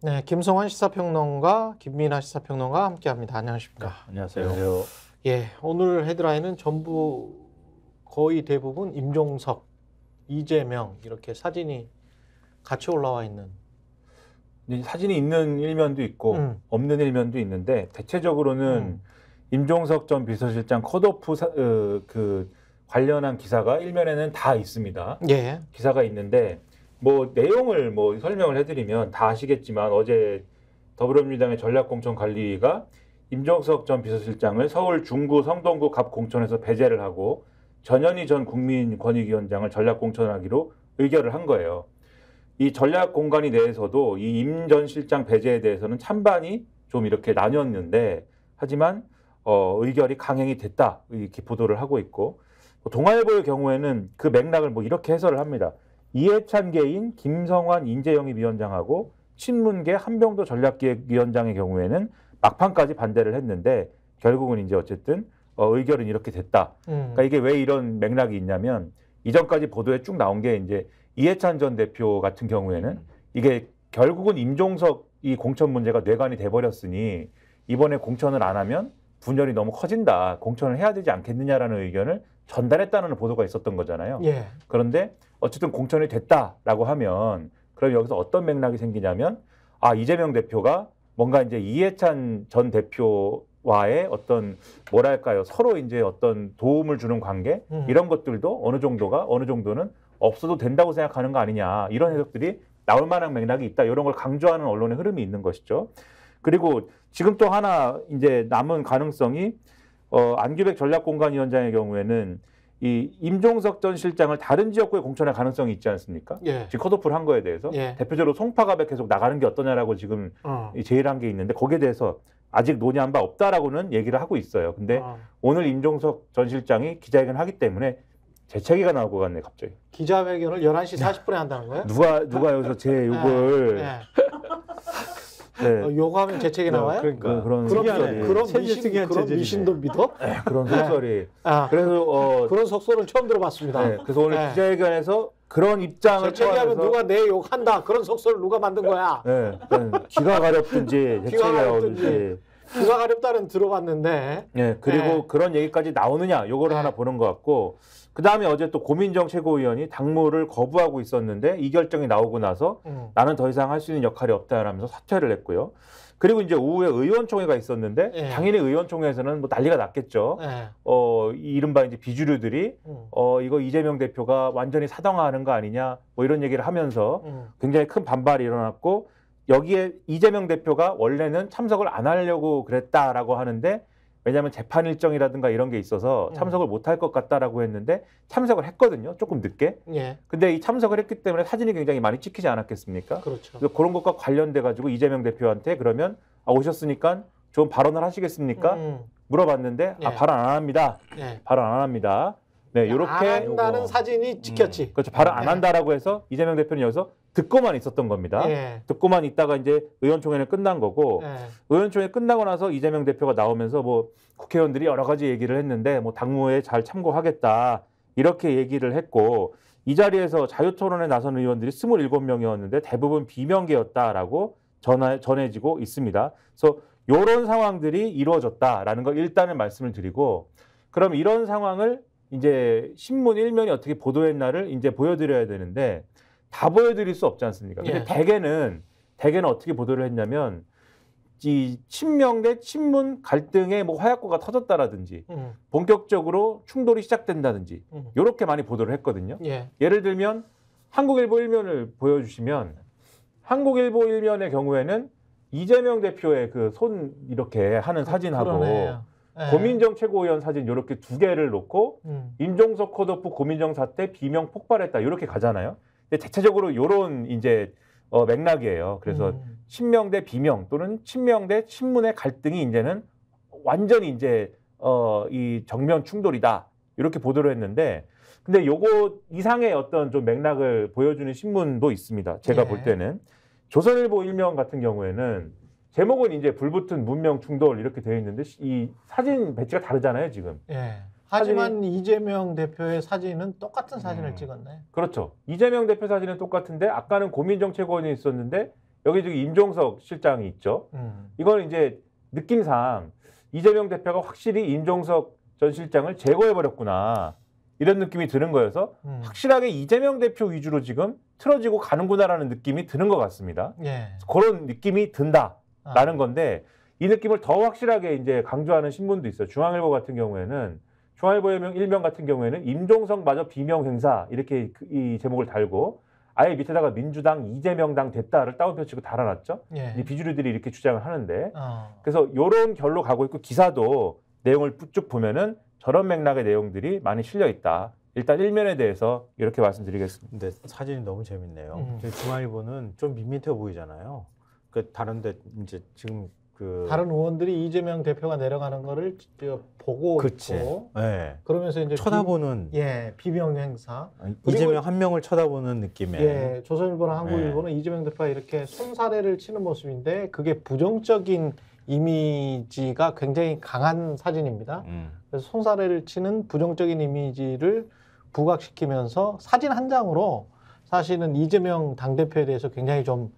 네, 김성환 시사평론가, 김민아 시사평론가 함께합니다. 안녕하십니까? 네, 안녕하세요. 예, 오늘 헤드라인은 전부 거의 대부분 임종석, 이재명 이렇게 사진이 같이 올라와 있는. 사진이 있는 일면도 있고 음. 없는 일면도 있는데 대체적으로는 음. 임종석 전 비서실장 컷오프 사, 어, 그 관련한 기사가 일면에는 다 있습니다. 예. 기사가 있는데 뭐 내용을 뭐 설명을 해드리면 다 아시겠지만 어제 더불어민주당의 전략공천관리위가 임종석 전 비서실장을 서울 중구 성동구 갑 공천에서 배제를 하고 전현희 전 국민권익위원장을 전략공천하기로 의결을 한 거예요. 이 전략공관위 내에서도 이 임 전 실장 배제에 대해서는 찬반이 좀 이렇게 나뉘었는데 하지만 어, 의결이 강행이 됐다 이렇게 보도를 하고 있고 동아일보의 경우에는 그 맥락을 뭐 이렇게 해설을 합니다. 이해찬계인 김성환 인재영입 위원장하고 친문계 한병도 전략기획위원장의 경우에는 막판까지 반대를 했는데 결국은 이제 어쨌든 어, 의결은 이렇게 됐다. 음. 그러니까 이게 왜 이런 맥락이 있냐면 이전까지 보도에 쭉 나온 게 이제 이해찬 전 대표 같은 경우에는 이게 결국은 임종석 이 공천 문제가 뇌관이 돼버렸으니 이번에 공천을 안 하면 분열이 너무 커진다. 공천을 해야 되지 않겠느냐라는 의견을 전달했다는 보도가 있었던 거잖아요. 예. 그런데 어쨌든 공천이 됐다라고 하면 그럼 여기서 어떤 맥락이 생기냐면 아 이재명 대표가 뭔가 이제 이해찬 전 대표와의 어떤 뭐랄까요 서로 이제 어떤 도움을 주는 관계 음. 이런 것들도 어느 정도가 어느 정도는 없어도 된다고 생각하는 거 아니냐 이런 해석들이 나올 만한 맥락이 있다 이런 걸 강조하는 언론의 흐름이 있는 것이죠. 그리고 지금 또 하나 이제 남은 가능성이 어, 안규백 전략공간위원장의 경우에는 이 임종석 전 실장을 다른 지역구에 공천할 가능성이 있지 않습니까? 예. 지금 컷오프를 한 거에 대해서 예. 대표적으로 송파갑에 계속 나가는 게 어떠냐라고 지금 어. 제일 한게 있는데 거기에 대해서 아직 논의한 바 없다라고는 얘기를 하고 있어요. 근데 어. 오늘 임종석 전 실장이 기자회견 하기 때문에 재채기가 나올 것 같네 갑자기. 기자회견을 11시 40분에 한다는 거예요? 누가 누가 여기서 제 욕을 네. 네. 어, 요거하면 재책이 나와요? 그러니까 그런 그런, 그런 미신 그런 미신도 믿어? 네, 그런 속설이. 아, 그래서 어, 그런 속설은 처음 들어봤습니다. 네, 그래서 오늘 네. 기자회견에서 그런 입장을 재채기하면 누가 내 욕한다 그런 속설 누가 만든 거야? 네, 귀가 가렵든지 귀가 가렵든지. 귀가 가렵다는 들어봤는데. 네, 그리고 네. 그런 얘기까지 나오느냐 요거를 네. 하나 보는 것 같고 그 다음에 어제 또 고민정 최고위원이 당무를 거부하고 있었는데 이 결정이 나오고 나서 음. 나는 더 이상 할 수 있는 역할이 없다라면서 사퇴를 했고요. 그리고 이제 오후에 의원총회가 있었는데 예. 당연히 의원총회에서는 뭐 난리가 났겠죠. 예. 어 이른바 이제 비주류들이 음. 어 이거 이재명 대표가 완전히 사당화하는 거 아니냐 뭐 이런 얘기를 하면서 음. 굉장히 큰 반발이 일어났고 여기에 이재명 대표가 원래는 참석을 안 하려고 그랬다라고 하는데 왜냐하면 재판 일정이라든가 이런 게 있어서 음. 참석을 못할 것 같다라고 했는데 참석을 했거든요. 조금 늦게. 예. 근데 이 참석을 했기 때문에 사진이 굉장히 많이 찍히지 않았겠습니까? 그렇죠. 그래서 그런 것과 관련돼 가지고 이재명 대표한테 그러면 아, 오셨으니까 좀 발언을 하시겠습니까? 음. 물어봤는데 아, 예. 아 발언 안 합니다. 예. 발언 안 합니다. 네, 이렇게 안 한다는 사진이 찍혔지. 음, 그렇죠. 발언 안 예. 한다라고 해서 이재명 대표는 여기서 듣고만 있었던 겁니다. 예. 듣고만 있다가 이제 의원총회는 끝난 거고 예. 의원총회 끝나고 나서 이재명 대표가 나오면서 뭐 국회의원들이 여러 가지 얘기를 했는데 뭐 당무에 잘 참고하겠다 이렇게 얘기를 했고 이 자리에서 자유토론에 나선 의원들이 27명이었는데 대부분 비명계였다라고 전하, 전해지고 있습니다. 그래서 이런 상황들이 이루어졌다라는 걸 일단은 말씀을 드리고 그럼 이런 상황을 이제 신문 일면이 어떻게 보도했나를 이제 보여드려야 되는데 다 보여드릴 수 없지 않습니까? 근데 예. 대개는 대개는 어떻게 보도를 했냐면 이 친명 대 친문 갈등의 뭐 화약고가 터졌다라든지 음. 본격적으로 충돌이 시작된다든지 음. 이렇게 많이 보도를 했거든요. 예. 예를 들면 한국일보 일면을 보여주시면 한국일보 일면의 경우에는 이재명 대표의 그 손 이렇게 하는 그, 사진하고 그러네요. 예. 고민정 최고위원 사진 이렇게 두 개를 놓고 음. 임종석 컷오프 고민정 사태 비명 폭발했다 이렇게 가잖아요. 근데 대체적으로 요런 이제 어, 맥락이에요. 그래서 음. 친명 대 비명 또는 친명 대 친문의 갈등이 이제는 완전히 이제 어, 이 정면 충돌이다 이렇게 보도를 했는데 근데 요거 이상의 어떤 좀 맥락을 보여주는 신문도 있습니다. 제가 예. 볼 때는 조선일보 일명 같은 경우에는 제목은 이제 불붙은 문명 충돌 이렇게 되어 있는데 이 사진 배치가 다르잖아요 지금. 예. 하지만 이재명 대표의 사진은 똑같은 사진을 음. 찍었네. 그렇죠. 이재명 대표 사진은 똑같은데 아까는 고민정 최고원이 있었는데 여기 저기 임종석 실장이 있죠. 음. 이거는 이제 느낌상 이재명 대표가 확실히 임종석 전 실장을 제거해 버렸구나 이런 느낌이 드는 거여서 음. 확실하게 이재명 대표 위주로 지금 틀어지고 가는구나라는 느낌이 드는 것 같습니다. 예. 그런 느낌이 든다 라는 아. 건데 이 느낌을 더 확실하게 이제 강조하는 신문도 있어요. 중앙일보 같은 경우에는 중앙일보의 명- 일면 같은 경우에는 임종석마저 비명 행사 이렇게 그- 이 제목을 달고 아예 밑에다가 민주당 이재명당 됐다를 따옴표 치고 달아놨죠. 예. 이 비주류들이 이렇게 주장을 하는데 어. 그래서 이런 결로 가고 있고 기사도 내용을 쭉 보면은 저런 맥락의 내용들이 많이 실려 있다. 일단 일면에 대해서 이렇게 말씀드리겠습니다. 근데 사진이 너무 재밌네요. 음. 저 중앙일보는 좀 밋밋해 보이잖아요. 그 다른데 이제 지금 그 다른 의원들이 이재명 대표가 내려가는 거를 저 보고 그치. 있고 예. 그러면서 이제 쳐다보는 비, 예 비명 행사. 이재명 한 명을 쳐다보는 느낌의 예 조선일보랑 네. 한국일보는 이재명 대표가 이렇게 손사래를 치는 모습인데 그게 부정적인 이미지가 굉장히 강한 사진입니다. 음. 그래서 손사래를 치는 부정적인 이미지를 부각시키면서 사진 한 장으로 사실은 이재명 당 대표에 대해서 굉장히 좀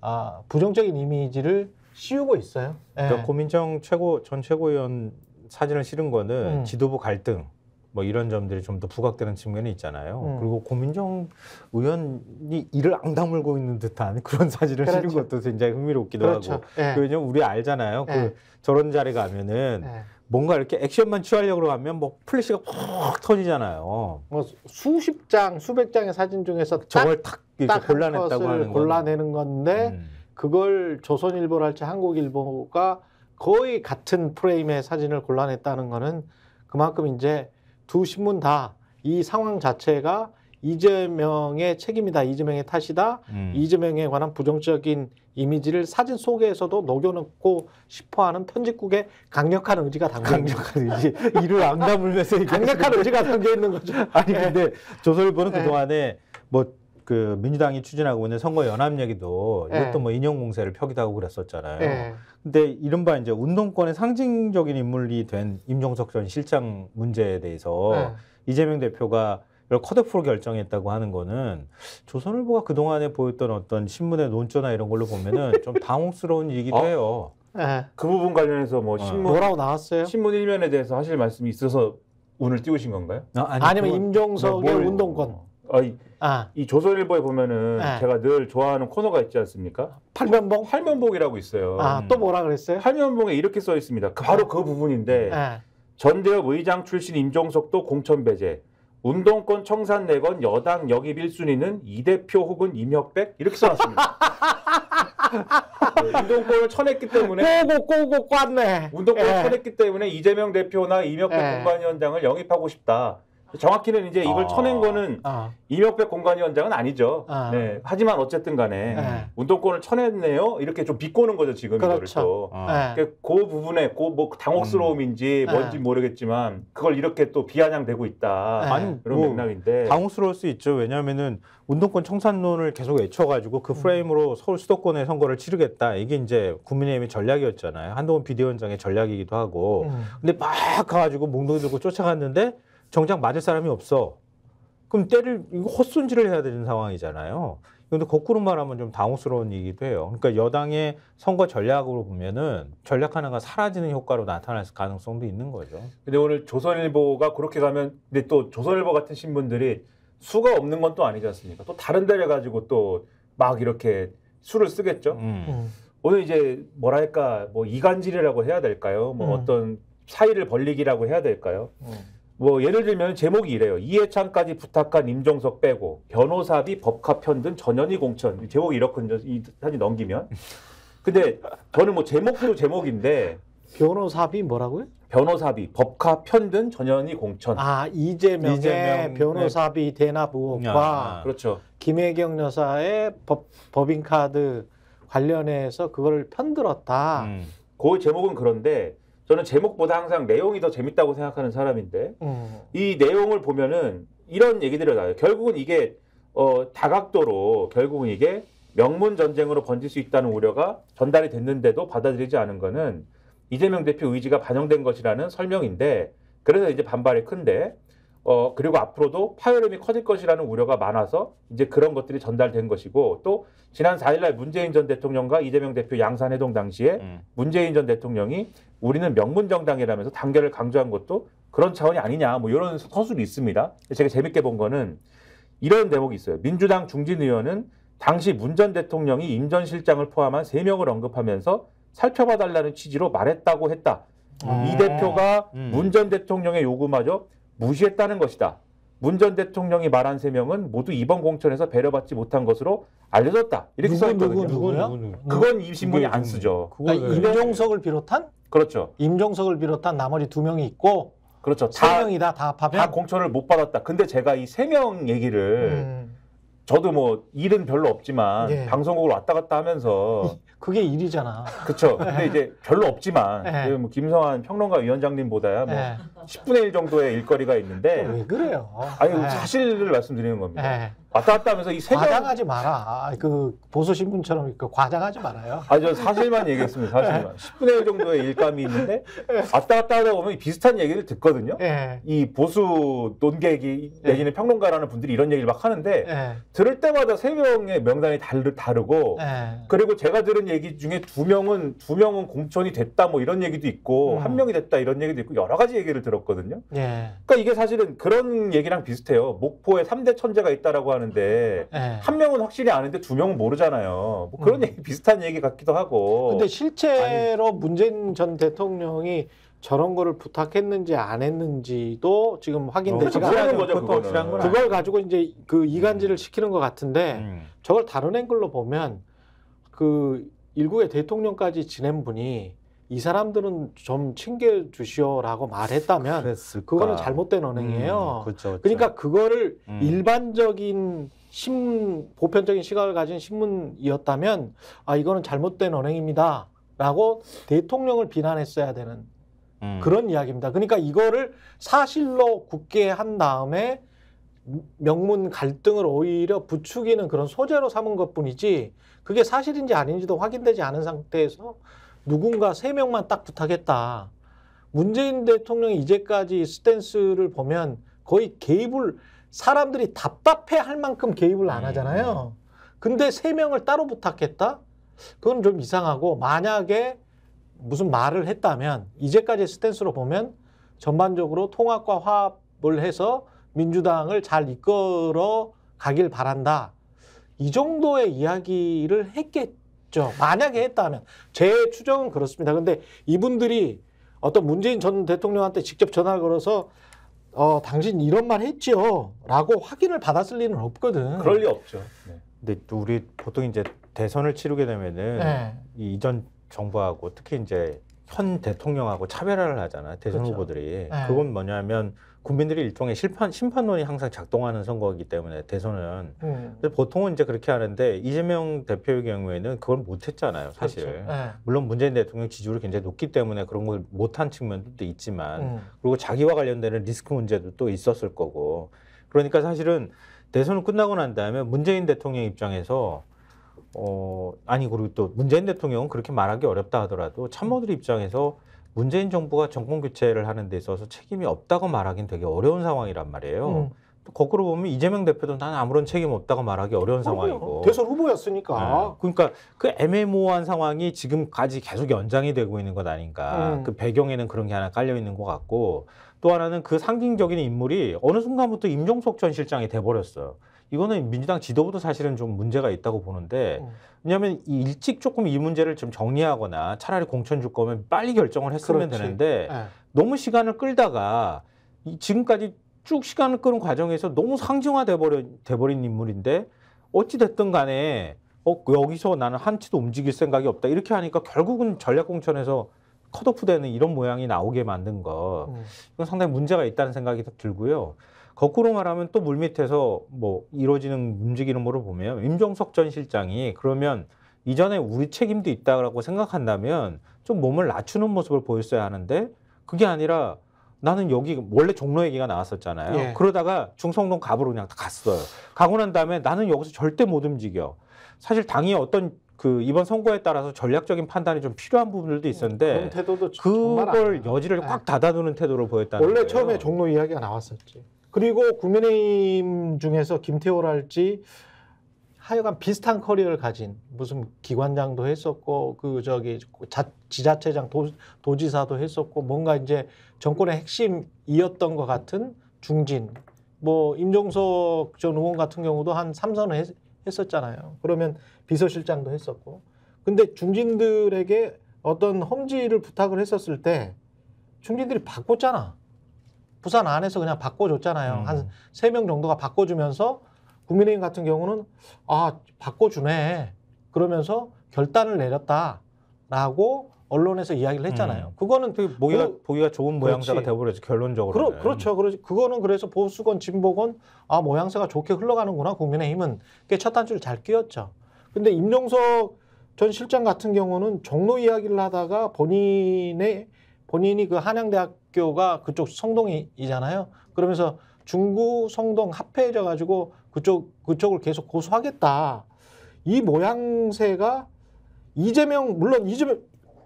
아, 부정적인 이미지를 씌우고 있어요. 예. 그러니까 고민정 최고 전 최고위원 사진을 실은 거는 음. 지도부 갈등 뭐 이런 점들이 좀 더 부각되는 측면이 있잖아요. 음. 그리고 고민정 의원이 이를 앙다물고 있는 듯한 그런 사진을 실은 그렇죠. 것도 굉장히 흥미롭기도 그렇죠. 하고. 예. 왜냐면 우리 알잖아요. 예. 그 저런 자리 가면은 예. 뭔가 이렇게 액션만 취하려고 하면 뭐 플래시가 푹 터지잖아요. 뭐 수십 장, 수백 장의 사진 중에서 딱 저걸 탁 이렇게 골라냈다고 하는 건 골라내는 건데 음. 그걸 조선일보랄지 한국일보가 거의 같은 프레임의 사진을 골라냈다는 거는 그만큼 이제 두 신문 다 이 상황 자체가 이재명의 책임이다, 이재명의 탓이다, 음. 이재명에 관한 부정적인 이미지를 사진 속에서도 녹여놓고 싶어하는 편집국의 강력한 의지가 담겨 있는 강력한 의지 이를 앙다물면서 강력한 의지가 담겨 있는 거죠. 아니 예. 근데 조선일보는 네. 그 동안에 뭐 그 민주당이 추진하고 있는 선거 연합 얘기도 네. 이것도 뭐 인용 공세를 펴기도 하고 그랬었잖아요. 예. 근데 이른바 이제 운동권의 상징적인 인물이 된 임종석 전 실장 문제에 대해서 예. 이재명 대표가 컷오프로 결정했다고 하는 거는 조선일보가 그동안에 보였던 어떤 신문의 논조나 이런 걸로 보면은 좀 당혹스러운 얘기도 어? 해요. 예. 그 부분 관련해서 뭐 어. 신문 뭐라고 나왔어요? 신문 일면에 대해서 하실 말씀이 있어서 운을 띄우신 건가요? 아, 아니, 아니면 그건 임종석의 뭘- 운동권. 아, 이, 아, 이 조선일보에 보면은 네. 제가 늘 좋아하는 코너가 있지 않습니까? 팔면봉? 할면복이라고 있어요. 아, 또 뭐라 그랬어요? 할면봉에 이렇게 써 있습니다. 그- 바로 그 부분인데 예. 전대협 의장 출신 임종석도 공천 배제. 운동권 청산 내건 여당 역입 1순위는 이 대표 혹은 임혁백 이렇게 써놨습니다. 네, 운동권을 쳐냈기 때문에 꼬고 꼬고 꽈네. 운동권을 예. 쳐냈기 때문에 이재명 대표나 임혁백 예. 공관위원장을 영입하고 싶다. 정확히는 이제 이걸 아. 쳐낸 거는 아, 임혁백 공관위원장은 아니죠. 아. 네. 하지만 어쨌든 간에 예. 운동권을 쳐냈네요. 이렇게 좀 비꼬는 거죠 지금 이거를 그렇죠. 또. 어. 예. 그, 그 부분에 그뭐 당혹스러움인지 음. 뭔지 네. 모르겠지만 그걸 이렇게 또 비아냥되고 있다. 네. 아니 그런 뭐 맥락인데 당혹스러울 수 있죠. 왜냐하면은 운동권 청산론을 계속 외쳐가지고 그 프레임으로 서울 수도권의 선거를 치르겠다. 이게 이제 국민의힘의 전략이었잖아요. 한동훈 비대위원장의 전략이기도 하고. 음. 근데 막 가가지고 몽둥이 들고 쫓아갔는데 정작 맞을 사람이 없어. 그럼 때를 이거 헛손질을 해야 되는 상황이잖아요. 근데 거꾸로 말하면 좀 당혹스러운 얘기도 해요. 그러니까 여당의 선거 전략으로 보면은 전략 하나가 사라지는 효과로 나타날 가능성도 있는 거죠. 근데 오늘 조선일보가 그렇게 가면 근데 또 조선일보 같은 신문들이 수가 없는 건 또 아니지 않습니까? 또 다른 데를 가지고 또 막 이렇게 수를 쓰겠죠. 음. 음. 오늘 이제 뭐랄까 뭐 이간질이라고 해야 될까요? 뭐 음. 어떤 사이를 벌리기라고 해야 될까요? 음. 뭐 예를 들면 제목이 이래요. 이해창까지 부탁한 임종석 빼고 변호사비 법카 편등 전현희 공천. 제목이 이렇거든요. 이 사진 넘기면. 근데 저는 뭐 제목도 제목인데 변호사비 뭐라고요? 변호사비 법카 편등 전현희 공천. 아 이재명의 이재명, 변호사비 대납 의혹과 아. 그렇죠. 김혜경 여사의 법, 법인카드 관련해서 그걸 편들었다. 음. 그 제목은 그런데 저는 제목보다 항상 내용이 더 재밌다고 생각하는 사람인데 음. 이 내용을 보면은 이런 얘기들이 나와요. 결국은 이게 어, 다각도로 결국은 이게 명문 전쟁으로 번질 수 있다는 우려가 전달이 됐는데도 받아들이지 않은 거는 이재명 대표 의지가 반영된 것이라는 설명인데 그래서 이제 반발이 큰데 어 그리고 앞으로도 파열음이 커질 것이라는 우려가 많아서 이제 그런 것들이 전달된 것이고 또 지난 4일날 문재인 전 대통령과 이재명 대표 양산 회동 당시에 음. 문재인 전 대통령이 우리는 명문 정당이라면서 단결을 강조한 것도 그런 차원이 아니냐 뭐 이런 서술이 있습니다. 제가 재밌게 본 거는 이런 대목이 있어요. 민주당 중진 의원은 당시 문 전 대통령이 임 전 실장을 포함한 세명을 언급하면서 살펴봐 달라는 취지로 말했다고 했다. 음. 이 대표가 음. 문전 대통령의 요구마저 무시했다는 것이다. 문 전 대통령이 말한 세 명은 모두 이번 공천에서 배려받지 못한 것으로 알려졌다. 이렇게 누구, 써 있거든요. 누구? 누구. 그건 이 신문이 안 좀- 쓰죠. 아니, 왜- 임종석을 비롯한 그렇죠. 임종석을 비롯한 나머지 두 명이 있고 그렇죠. 세 다, 명이다 다 합하면 다 공천을 못 받았다. 근데 제가 이 세 명 얘기를 음, 저도 뭐 일은 별로 없지만 예. 방송국을 왔다 갔다 하면서 그게 일이잖아. 그쵸. 근데 이제 별로 없지만 예. 그뭐 김성환 평론가 위원장님보다야 뭐 예. 10분의 1 정도의 일거리가 있는데 왜 그래요? 아니 예. 사실을 말씀드리는 겁니다. 예. 왔다 갔다 하면서 이 세명 과장하지 마라. 그 보수 신문처럼 그 과장하지 말아요. 아니 저 사실만 얘기했습니다. 사실만 10분의 1 정도의 일감이 있는데 왔다 갔다 하다 보면 비슷한 얘기를 듣거든요. 예. 이 보수 논객이 예. 내지는 평론가라는 분들이 이런 얘기를 막 하는데 예. 들을 때마다 세 명의 명단이 다르, 다르고 예. 그리고 제가 들은 얘기 중에 두 명은 두 명은 공천이 됐다 뭐 이런 얘기도 있고 음. 한 명이 됐다 이런 얘기도 있고 여러 가지 얘기를 들었거든요. 예. 그러니까 이게 사실은 그런 얘기랑 비슷해요. 목포에 3대 천재가 있다라고 하는 데 예. 한 명은 확실히 아는데 두 명은 모르잖아요. 뭐 그런 음. 얘기 비슷한 얘기 같기도 하고. 근데 실제로 문재인 전 대통령이 저런 거를 부탁했는지 안 했는지도 지금 확인되지가 어, 않아요. 거죠. 그걸 가지고 이제 그 이간질을 시키는 것 같은데 음. 저걸 다른 앵글로 보면 그 일국의 대통령까지 지낸 분이 이 사람들은 좀 챙겨주시오라고 말했다면 그랬을까? 그거는 잘못된 언행이에요. 음, 그렇죠, 그렇죠. 그러니까 그거를 음. 일반적인 신문 보편적인 시각을 가진 신문이었다면 아 이거는 잘못된 언행입니다라고 대통령을 비난했어야 되는 음. 그런 이야기입니다. 그러니까 이거를 사실로 굳게 한 다음에 명문 갈등을 오히려 부추기는 그런 소재로 삼은 것뿐이지 그게 사실인지 아닌지도 확인되지 않은 상태에서 누군가 세 명만 딱 부탁했다. 문재인 대통령이 이제까지 스탠스를 보면 거의 개입을 사람들이 답답해 할 만큼 개입을 안 음. 하잖아요. 근데 세 명을 따로 부탁했다? 그건 좀 이상하고 만약에 무슨 말을 했다면 이제까지 스탠스로 보면 전반적으로 통합과 화합을 해서 민주당을 잘 이끌어 가길 바란다. 이 정도의 이야기를 했겠 죠. 만약에 했다면 제 추정은 그렇습니다. 근데 이분들이 어떤 문재인 전 대통령한테 직접 전화 를 걸어서 어 당신 이런 말 했지요라고 확인을 받았을 리는 없거든. 그럴 리 없죠. 네. 근데 또 우리 보통 이제 대선을 치르게 되면은 네. 이 이전 정부하고 특히 이제 현 대통령하고 차별화를 하잖아요. 대선 그렇죠. 후보들이. 네. 그건 뭐냐면 국민들이 일종의 심판 심판론이 항상 작동하는 선거이기 때문에 대선은 음. 보통은 이제 그렇게 하는데 이재명 대표의 경우에는 그걸 못했잖아요, 사실. 그렇죠. 네. 물론 문재인 대통령 지지율이 굉장히 높기 때문에 그런 걸 못한 측면도 있지만 음. 그리고 자기와 관련되는 리스크 문제도 또 있었을 거고 그러니까 사실은 대선을 끝나고 난 다음에 문재인 대통령 입장에서 어 아니 그리고 또 문재인 대통령은 그렇게 말하기 어렵다 하더라도 참모들 입장에서 문재인 정부가 정권 교체를 하는 데 있어서 책임이 없다고 말하기는 되게 어려운 상황이란 말이에요. 음. 또 거꾸로 보면 이재명 대표도 난 아무런 책임 없다고 말하기 어려운 상황이고. 대선 후보였으니까. 네. 그러니까 그 애매모호한 상황이 지금까지 계속 연장이 되고 있는 것 아닌가. 음. 그 배경에는 그런 게 하나 깔려 있는 것 같고 또 하나는 그 상징적인 인물이 어느 순간부터 임종석 전 실장이 돼버렸어요. 이거는 민주당 지도부도 사실은 좀 문제가 있다고 보는데 음. 왜냐하면 이 일찍 조금 이 문제를 좀 정리하거나 차라리 공천 줄 거면 빨리 결정을 했으면 그렇지. 되는데 네. 너무 시간을 끌다가 이 지금까지 쭉 시간을 끄는 과정에서 너무 상징화돼 버려 돼버린 인물인데 어찌 됐든 간에 어 여기서 나는 한치도 움직일 생각이 없다 이렇게 하니까 결국은 전략 공천에서 컷오프 되는 이런 모양이 나오게 만든 거 음. 이건 상당히 문제가 있다는 생각이 더 들고요. 거꾸로 말하면 또 물밑에서 뭐 이루어지는 움직이는 거를 보면 임종석 전 실장이 그러면 이전에 우리 책임도 있다라고 생각한다면 좀 몸을 낮추는 모습을 보였어야 하는데 그게 아니라 나는 여기 원래 종로 얘기가 나왔었잖아요. 예. 그러다가 중성동 갑으로 그냥 다 갔어요. 가고 난 다음에 나는 여기서 절대 못 움직여. 사실 당이 어떤 그 이번 선거에 따라서 전략적인 판단이 좀 필요한 부분들도 그런 있었는데 그걸. 여지를 네. 꽉 닫아두는 태도를 보였다는 원래 거예요. 처음에 종로 이야기가 나왔었지. 그리고 국민의힘 중에서 김태호랄지 하여간 비슷한 커리어를 가진 무슨 기관장도 했었고 그 저기 자, 지자체장 도, 도지사도 했었고 뭔가 이제 정권의 핵심이었던 것 같은 중진 뭐 임종석 전 의원 같은 경우도 한 삼선을 했, 했었잖아요. 그러면 비서실장도 했었고 근데 중진들에게 어떤 험지를 부탁을 했었을 때 중진들이 바꿨잖아. 부산 안에서 그냥 바꿔줬잖아요. 음. 한세 명 정도가 바꿔주면서 국민의힘 같은 경우는 아 바꿔주네 그러면서 결단을 내렸다라고 언론에서 이야기를 했잖아요. 그거는 되게 보기가 그- 보기가 좋은 모양새가. 되어버렸죠 결론적으로. 그러, 그렇죠. 그러, 그거는 그래서 보수건 진보건 아 모양새가 좋게 흘러가는구나 국민의힘은 그게 첫 단추를 잘 끼웠죠. 근데 임종석 전 실장 같은 경우는 종로 이야기를 하다가 본인의 본인이 그 한양대학 교가 그쪽 성동이잖아요. 그러면서 중구 성동 합해져 가지고 그쪽 그쪽을 계속 고수하겠다. 이 모양새가 이재명 물론 이재명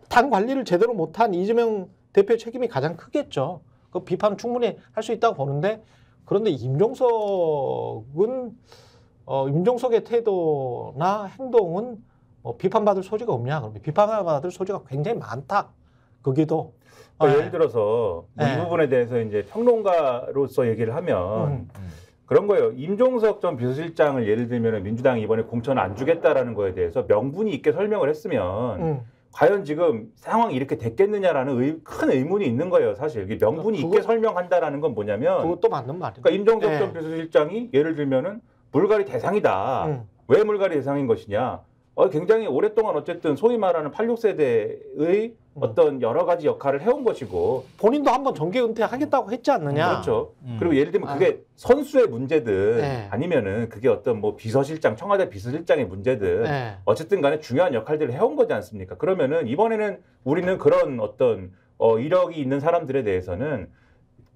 당 관리를 제대로 못한 이재명 대표 책임이 가장 크겠죠. 그 비판 충분히 할 수 있다고 보는데 그런데 임종석은 어, 임종석의 태도나 행동은 뭐 비판받을 소지가 없냐? 그러면 비판받을 소지가 굉장히 많다. 거기도 그러니까 아, 예를 들어서 뭐이 네. 부분에 대해서 이제 평론가로서 얘기를 하면 음. 음. 그런 거예요. 임종석 전 비서실장을 예를 들면 민주당이 이번에 공천 안 주겠다라는 거에 대해서 명분이 있게 설명을 했으면 음. 과연 지금 상황이 이렇게 됐겠느냐라는 의- 큰 의문이 있는 거예요. 사실 이게 명분이 그거- 있게 설명한다라는 건 뭐냐면 그것도 맞는 말이에요. 그러니까 임종석 네. 전 비서실장이 예를 들면은 물갈이 대상이다. 음. 왜 물갈이 대상인 것이냐? 어, 굉장히 오랫동안 어쨌든 소위 말하는 86세대의 음. 어떤 여러 가지 역할을 해온 것이고 본인도 한번 정계 은퇴하겠다고 했지 않느냐? 그렇죠. 음. 그리고 예를 들면 아. 그게 선수의 문제든 네. 아니면은 그게 어떤 뭐 비서실장, 청와대 비서실장의 문제든 네. 어쨌든 간에 중요한 역할들을 해온 거지 않습니까? 그러면은 이번에는 우리는 그런 어떤 어, 이력이 있는 사람들에 대해서는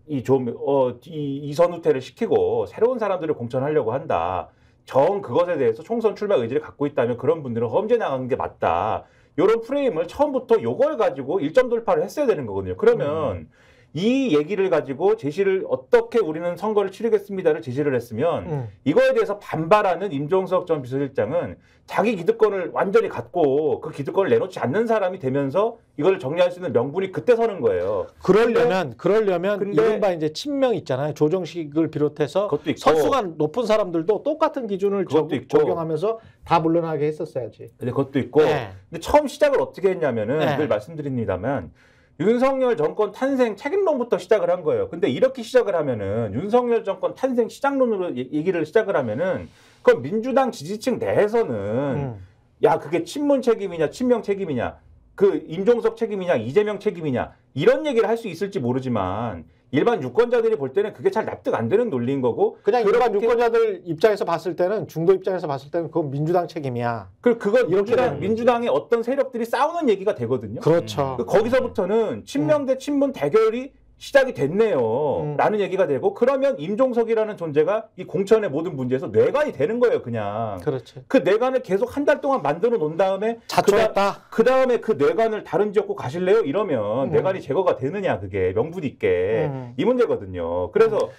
이 좀, 어, 이, 이선후퇴를 시키고 새로운 사람들을 공천하려고 한다. 정 그것에 대해서 총선 출마 의지를 갖고 있다면 그런 분들은 험지 나가는 게 맞다. 이런 프레임을 처음부터 요걸 가지고 일점 돌파를 했어야 되는 거거든요. 그러면 이 얘기를 가지고 제시를 어떻게 우리는 선거를 치르겠습니다를 제시를 했으면 음. 이거에 대해서 반발하는 임종석 전 비서실장은 자기 기득권을 완전히 갖고 그 기득권을 내놓지 않는 사람이 되면서 이걸 정리할 수 있는 명분이 그때 서는 거예요. 그러려면 그러려면 근데- 이른바 이제 친명 있잖아요. 조정식을 비롯해서 선수가 높은 사람들도 똑같은 기준을 적. 적용하면서 다 물러나게 했었어야지. 근데 그것도 있고 네. 근데 처음 시작을 어떻게 했냐면은 네. 늘 말씀드립니다만 윤석열 정권 탄생 책임론부터 시작을 한 거예요. 근데 이렇게 시작을 하면은 윤석열 정권 탄생 시작론으로 얘- 얘기를 시작을 하면은 그건 민주당 지지층 내에서는 음. 야 그게 친문 책임이냐 친명 책임이냐 그 임종석 책임이냐 이재명 책임이냐 이런 얘기를 할 수 있을지 모르지만 일반 유권자들이 볼 때는 그게 잘 납득 안 되는 논리인 거고 그냥 일반 유권자들 입장에서 봤을 때는 중도 입장에서 봤을 때는 그건 민주당 책임이야. 그 그건 이렇게 민주당, 민주당의 어떤 세력들이 싸우는 얘기가 되거든요. 그렇죠. 그 거기서부터는 친명 대 친문 대결이 시작이 됐네요. 음. 라는 얘기가 되고 그러면 임종석이라는 존재가 이 공천의 모든 문제에서 뇌관이 되는 거예요, 그냥. 그렇지. 그 뇌관을 계속 한 달 동안 만들어 놓은 다음에 자초했다. 그 다음에 그 뇌관을 다른 지역구 가실래요? 이러면 음. 뇌관이 제거가 되느냐 그게 명분 있게 음. 이 문제거든요. 그래서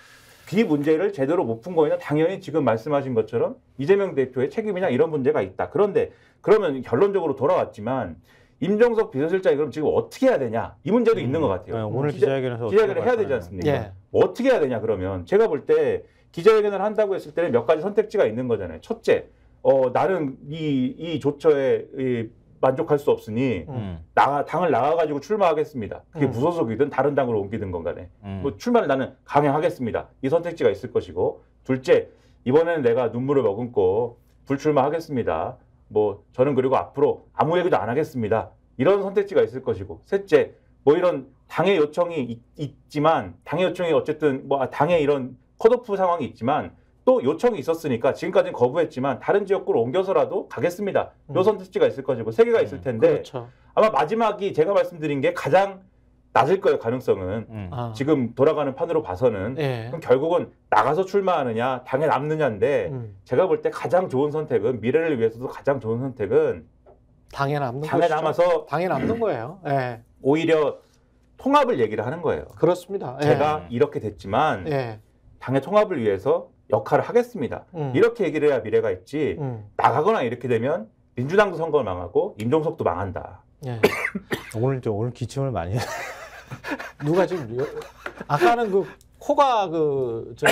이 문제를 제대로 못 푼 거에는 당연히 지금 말씀하신 것처럼 이재명 대표의 책임이냐 이런 문제가 있다. 그런데 그러면 결론적으로 돌아왔지만 임종석 비서실장이 그럼 지금 어떻게 해야 되냐 이 문제도 있는 것 같아요. 네, 오늘 기자- 기자회견에서 기자회견을 해야 되지? 않습니까? 예. 뭐 어떻게 해야 되냐 그러면 제가 볼 때 기자회견을 한다고 했을 때는 몇 가지 선택지가 있는 거잖아요. 첫째, 어, 나는 이, 이 조처에 이, 만족할 수 없으니 음. 나가 당을 나가가지고 출마하겠습니다. 그게 음. 무소속이든 다른 당으로 옮기든 건 간에 음. 뭐 출마를 나는 강행하겠습니다. 이 선택지가 있을 것이고 둘째 이번에는 내가 눈물을 머금고 불출마하겠습니다. 뭐 저는 그리고 앞으로 아무 얘기도 안 하겠습니다. 이런 선택지가 있을 것이고 셋째 뭐 이런 당의 요청이 있, 지만 당의 요청이 어쨌든 뭐 아, 당의 이런 컷오프 상황이 있지만 또 요청이 있었으니까 지금까지는 거부했지만 다른 지역구로 옮겨서라도 가겠습니다. 요 음. 선택지가 있을 것이고 세 개가 있을 음, 텐데 그렇죠. 아마 마지막이 제가 말씀드린 게 가장 낮을 거예요 가능성은 음. 아. 지금 돌아가는 판으로 봐서는 예. 그럼 결국은 나가서 출마하느냐 당에 남느냐인데 음. 제가 볼 때 가장 좋은 선택은 미래를 위해서도 가장 좋은 선택은 당에 남는 당에 것이죠. 남아서 당에 남는 거예요. 예. 오히려 통합을 얘기를 하는 거예요. 그렇습니다. 예. 제가 이렇게 됐지만 예. 당의 통합을 위해서 역할을 하겠습니다. 음. 이렇게 얘기를 해야 미래가 있지. 음. 나가거나 이렇게 되면 민주당도 선거를 망하고 임종석도 망한다. 예. 오늘 좀 오늘 기침을 많이 해. 누가 지금 여- 아까는 그 코가 그 저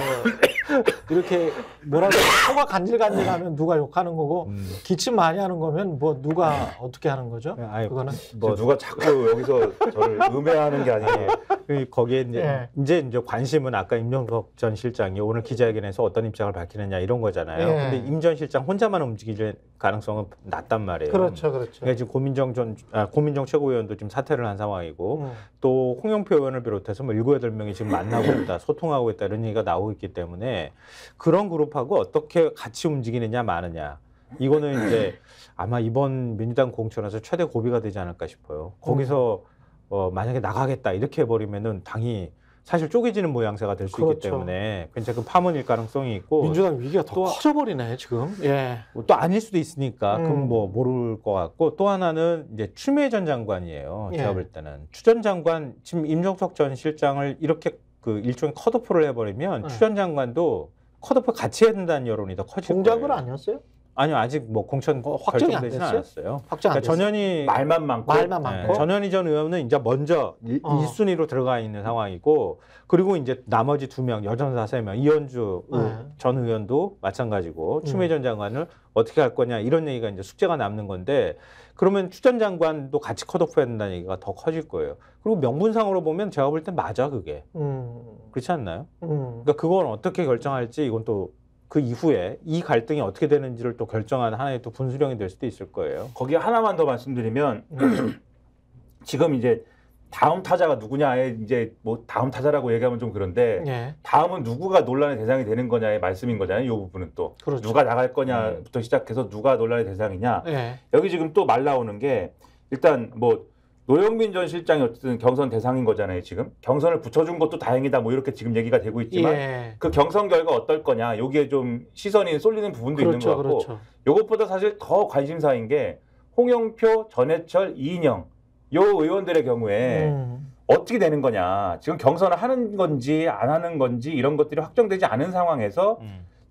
이렇게 뭐라 그래 코가 간질간질하면 누가 욕하는 거고 음. 기침 많이 하는 거면 뭐 누가 어떻게 하는 거죠? 아니, 그거는 뭐뭐 누가 자꾸 여기서 저를 음해하는 게 아니에요. 그 거기에 이제, 예. 이제 이제 관심은 아까 임종석 전 실장이 오늘 기자회견에서 어떤 입장을 밝히느냐 이런 거잖아요. 예. 근데 임 전 실장 혼자만 움직일 가능성은 낮단 말이에요. 그렇죠, 그렇죠. 그러니까 지금 고민정 전 아, 고민정 최고위원도 지금 사퇴를 한 상황이고 음. 또 홍영표 의원을 비롯해서 뭐 일곱 여덟 명이 지금 만나고 있다, 소통하고 있다 이런 얘기가 나오고 있기 때문에 그런 그룹하고 어떻게 같이 움직이느냐 마느냐. 이거는 이제 아마 이번 민주당 공천에서 최대 고비가 되지 않을까 싶어요. 거기서 어, 만약에 나가겠다 이렇게 해버리면은 당이 사실 쪼개지는 모양새가 될 수 있기 그렇죠. 때문에 굉장히 큰 파문일 가능성이 있고 민주당 위기가 더 또- 커져버리네 지금. 예. 뭐또 아닐 수도 있으니까 음. 그럼 뭐 모를 것 같고 또 하나는 이제 추미애 전 장관이에요. 예. 제가 볼 때는 추 전 장관 지금 임종석 전 실장을 이렇게 그 일종의 컷오프를 해버리면 네. 추전 장관도 컷오프 같이 해야 된다는 여론이 더 커질 공작은 거예요. 아니었어요? 아니요 아직 뭐 공천 어, 확정이 안 결정되지는 됐어요? 않았어요. 확정 안 그러니까 됐어요. 전현희 말만 많고 말만 네, 많고. 전현희 전 의원은 이제 먼저 일 어. 1순위로 들어가 있는 상황이고 그리고 이제 나머지 두 명 여전사 세 명 이현주 의- 네. 전 의원도 마찬가지고 음. 추미애 전 장관을 어떻게 할 거냐 이런 얘기가 이제 숙제가 남는 건데 그러면 추 전 장관도 같이 컷오프 해야 된다는 얘기가 더 커질 거예요. 그리고 명분상으로 보면 제가 볼 땐 맞아 그게 음. 그렇지 않나요? 음. 그러니까 그건 어떻게 결정할지 이건 또 그 이후에 이 갈등이 어떻게 되는지를 또 결정하는 하나의 또 분수령이 될 수도 있을 거예요. 거기 하나만 더 말씀드리면 음. 지금 이제 다음 타자가 누구냐에 이제 뭐 다음 타자라고 얘기하면 좀 그런데 예. 다음은 누구가 논란의 대상이 되는 거냐의 말씀인 거잖아요. 이 부분은 또 그렇죠. 누가 나갈 거냐부터 시작해서 누가 논란의 대상이냐. 예. 여기 지금 또 말 나오는 게 일단 뭐 노영민 전 실장이 어쨌든 경선 대상인 거잖아요. 지금 경선을 붙여준 것도 다행이다. 뭐 이렇게 지금 얘기가 되고 있지만 예. 그 경선 결과 어떨 거냐. 여기에 좀 시선이 쏠리는 부분도 있는 그렇죠, 것 같고 그렇죠. 요것보다 사실 더 관심사인 게 홍영표, 전해철, 이인영 요 의원들의 경우에 음. 어떻게 되는 거냐. 지금 경선을 하는 건지 안 하는 건지 이런 것들이 확정되지 않은 상황에서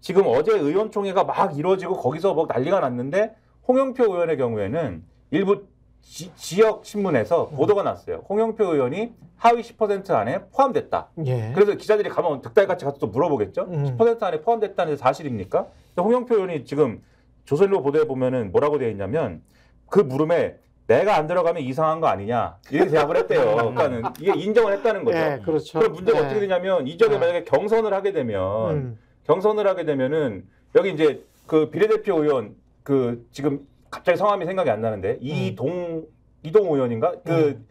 지금 어제 의원총회가 막 이루어지고 거기서 뭐 난리가 났는데 홍영표 의원의 경우에는 일부 지, 역 신문에서 음. 보도가 났어요. 홍영표 의원이 하위 10% 안에 포함됐다. 예. 그래서 기자들이 가면 득달같이 가서 또 물어보겠죠. 음. 10% 안에 포함됐다는 게 사실입니까? 근데 홍영표 의원이 지금 조선일보 보도에 보면은 뭐라고 되어 있냐면 그 물음에 내가 안 들어가면 이상한 거 아니냐 이렇게 대답을 했대요. 그러니까는 이게 인정을 했다는 거죠. 예, 그렇죠. 그럼 문제가 예. 어떻게 되냐면 이쪽에 예. 만약에 경선을 하게 되면 음. 경선을 하게 되면은 여기 이제 그 비례대표 의원 그 지금 갑자기 성함이 생각이 안 나는데 이동 이동 의원인가 그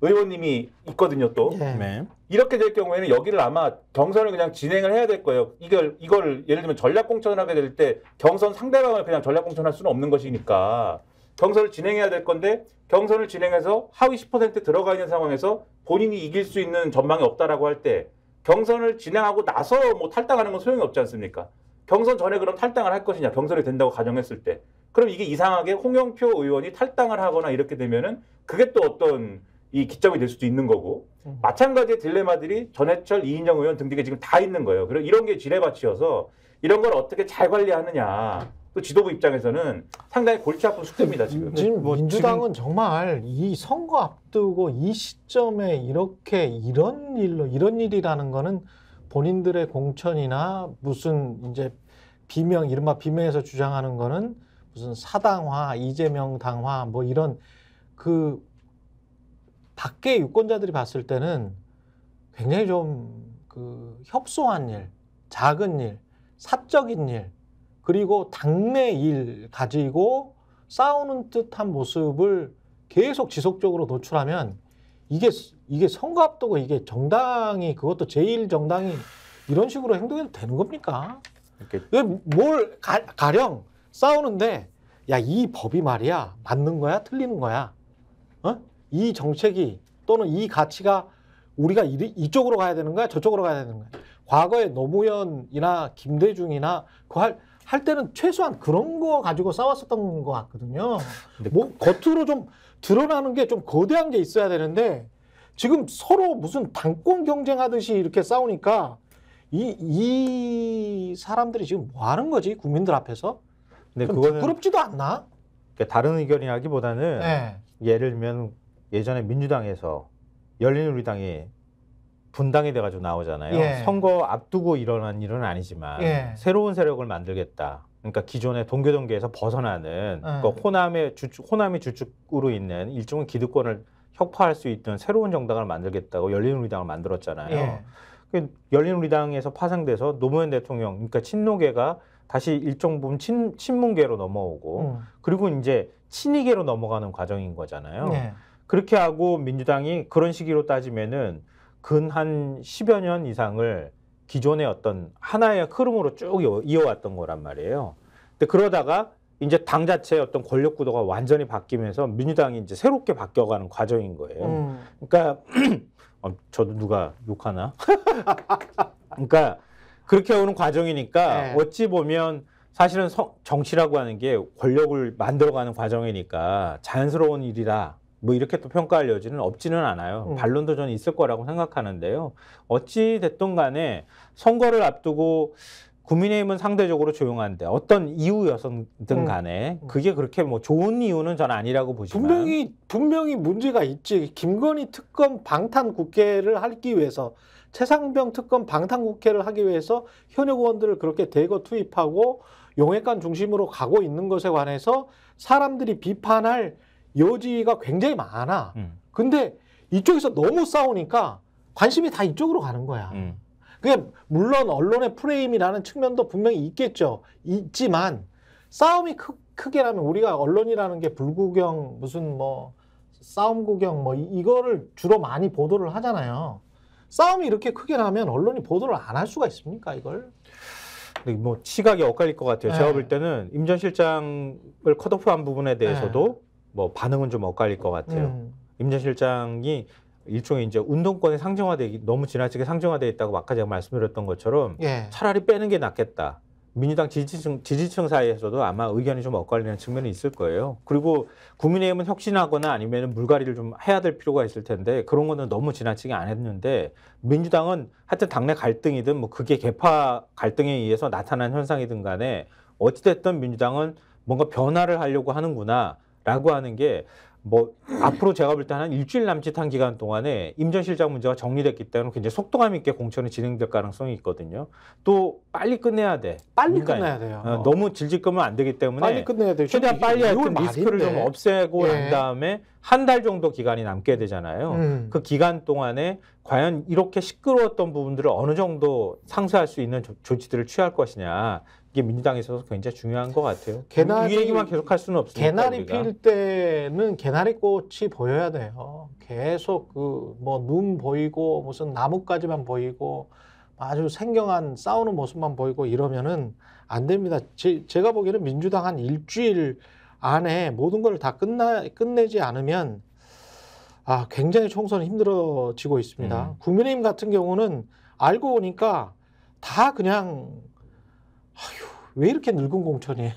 의원님이 있거든요 또 예. 네. 이렇게 될 경우에는 여기를 아마 경선을 그냥 진행을 해야 될 거예요. 이걸 이걸 예를 들면 전략 공천을 하게 될 때 경선 상대방을 그냥 전략 공천할 수는 없는 것이니까 경선을 진행해야 될 건데 경선을 진행해서 하위 10% 들어가 있는 상황에서 본인이 이길 수 있는 전망이 없다라고 할 때 경선을 진행하고 나서 뭐 탈당하는 건 소용이 없지 않습니까? 경선 전에 그럼 탈당을 할 것이냐 경선이 된다고 가정했을 때 그럼 이게 이상하게 홍영표 의원이 탈당을 하거나 이렇게 되면은 그게 또 어떤 이 기점이 될 수도 있는 거고 음. 마찬가지의 딜레마들이 전해철, 이인영 의원 등등에 지금 다 있는 거예요. 그리고 이런 게 지뢰밭이어서 이런 걸 어떻게 잘 관리하느냐. 또 지도부 입장에서는 상당히 골치 아픈 숙제입니다 지금. 지금 뭐 민주당은 정말 이 선거 앞두고 이 시점에 이렇게 이런 일로 이런 일이라는 거는 본인들의 공천이나 무슨 이제 비명 이른바 비명에서 주장하는 거는 무슨 사당화, 이재명 당화 뭐 이런 그 밖의 유권자들이 봤을 때는 굉장히 좀 그 협소한 일, 작은 일, 사적인 일 그리고 당내 일 가지고 싸우는 듯한 모습을 계속 지속적으로 노출하면 이게 이게 선거 앞두고 이게 정당이 그것도 제일 정당이 이런 식으로 행동해도 되는 겁니까? 이렇게 뭘 가, 가령 싸우는데 야 이 법이 말이야 맞는 거야 틀리는 거야 어? 이 정책이 또는 이 가치가 우리가 이, 이쪽으로 가야 되는 거야 저쪽으로 가야 되는 거야 과거에 노무현이나 김대중이나 그할 할 때는 최소한 그런 거 가지고 싸웠었던 것 같거든요. 근데 뭐 겉으로 좀 드러나는 게 좀 거대한 게 있어야 되는데 지금 서로 무슨 당권 경쟁하듯이 이렇게 싸우니까 이, 이 사람들이 지금 뭐 하는 거지 국민들 앞에서? 근데 좀 그거는 부끄럽지도 않나? 그러니까 다른 의견이라기보다는 네. 예를 들면 예전에 민주당에서 열린우리당이 분당이 돼가지고 나오잖아요. 예. 선거 앞두고 일어난 일은 아니지만 예. 새로운 세력을 만들겠다. 그러니까 기존의 동교동계에서 벗어나는 그러니까 호남의 주축, 호남이 주축으로 있는 일종의 기득권을 혁파할 수 있던 새로운 정당을 만들겠다고 열린우리당을 만들었잖아요. 예. 그 열린우리당에서 파생돼서 노무현 대통령, 그러니까 친노계가 다시 일정 부분 친, 친문계로 넘어오고 음. 그리고 이제 친이계로 넘어가는 과정인 거잖아요. 네. 그렇게 하고 민주당이 그런 시기로 따지면은 근 한 10여 년 이상을 기존의 어떤 하나의 흐름으로 쭉 이어- 이어왔던 거란 말이에요. 근데 그러다가 이제 당 자체의 어떤 권력 구도가 완전히 바뀌면서 민주당이 이제 새롭게 바뀌어가는 과정인 거예요. 음. 그러니까 어, 저도 누가 욕하나? 그러니까 그렇게 오는 과정이니까 네. 어찌 보면 사실은 성- 정치라고 하는 게 권력을 만들어가는 과정이니까 자연스러운 일이라 뭐 이렇게 또 평가할 여지는 없지는 않아요. 음. 반론도 저는 있을 거라고 생각하는데요. 어찌 됐든 간에 선거를 앞두고 국민의힘은 상대적으로 조용한데 어떤 이유였든 음. 간에 음. 그게 그렇게 뭐 좋은 이유는 저는 아니라고 보지만 분명히 분명히 문제가 있지. 김건희 특검 방탄 국회를 하기 위해서 최상병 특검 방탄 국회를 하기 위해서 현역 의원들을 그렇게 대거 투입하고 용액관 중심으로 가고 있는 것에 관해서 사람들이 비판할 여지가 굉장히 많아. 음, 근데 이쪽에서 너무 싸우니까 관심이 다 이쪽으로 가는 거야. 음. 그게 물론 언론의 프레임이라는 측면도 분명히 있겠죠. 있지만 싸움이 크, 크게 나면 우리가 언론이라는 게 불구경 무슨 뭐 싸움 구경 뭐 이- 이거를 주로 많이 보도를 하잖아요. 싸움이 이렇게 크게 나면 언론이 보도를 안 할 수가 있습니까 이걸? 뭐 시각이 엇갈릴 것 같아요. 네. 제가 볼 때는 임 전 실장을 컷오프한 부분에 대해서도 뭐 반응은 좀 엇갈릴 것 같아요. 음. 임전 실장이 일종의 이제 운동권의 상정화되기 너무 지나치게 상정화돼 있다고 아까 제가 말씀드렸던 것처럼 예. 차라리 빼는 게 낫겠다. 민주당 지지층, 지지층 사이에서도 아마 의견이 좀 엇갈리는 측면이 있을 거예요. 그리고 국민의힘은 혁신하거나 아니면 물갈이를 좀 해야 될 필요가 있을 텐데 그런 거는 너무 지나치게 안 했는데 민주당은 하여튼 당내 갈등이든 뭐 그게 개파 갈등에 의해서 나타난 현상이든 간에 어찌됐든 민주당은 뭔가 변화를 하려고 하는구나라고 하는 게 뭐 앞으로 제가 볼 때 한 일주일 남짓한 기간 동안에 임전 실장 문제가 정리됐기 때문에 굉장히 속도감 있게 공천이 진행될 가능성이 있거든요. 또 빨리 끝내야 돼. 빨리. 끝내야 돼요. 어, 너무 질질 끄면 안 되기 때문에 빨리 끝내야 돼요. 최대한 빨리 하여튼 6월 리스크를 좀. 없애고 예. 난 다음에 한 달 정도 기간이 남게 되잖아요. 음. 그 기간 동안에 과연 이렇게 시끄러웠던 부분들을 어느 정도 상쇄할 수 있는 조, 조치들을 취할 것이냐 이게 민주당에 있어서 굉장히 중요한 것 같아요. 개나리- 이 얘기만 계속할 수는 없으니까 개나리 우리가. 필 때는 개나리 꽃이 보여야 돼요. 계속 그 뭐 눈 보이고 무슨 나뭇가지만 보이고 아주 생경한 싸우는 모습만 보이고 이러면은 안 됩니다. 제, 제가 보기에는 민주당 한 일주일 안에 모든 걸 다 끝나 끝내지 않으면 아 굉장히 총선이 힘들어지고 있습니다. 음. 국민의힘 같은 경우는 알고 보니까 다 그냥 아휴 왜 이렇게 늙은 공천이에요?